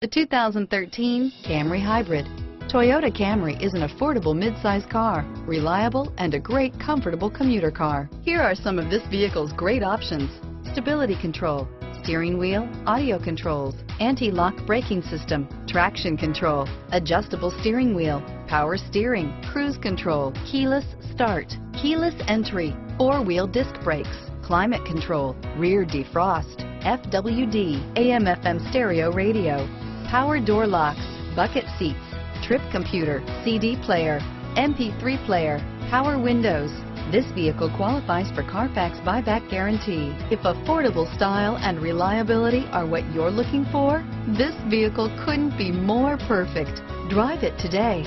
The 2013 Camry Hybrid. Toyota Camry is an affordable midsize car, reliable and a great comfortable commuter car. Here are some of this vehicle's great options. Stability control, steering wheel, audio controls, anti-lock braking system, traction control, adjustable steering wheel, power steering, cruise control, keyless start, keyless entry, four-wheel disc brakes, climate control, rear defrost, FWD, AM FM stereo radio, power door locks, bucket seats, trip computer, CD player, MP3 player, power windows. This vehicle qualifies for Carfax buyback guarantee. If affordable style and reliability are what you're looking for, this vehicle couldn't be more perfect. Drive it today.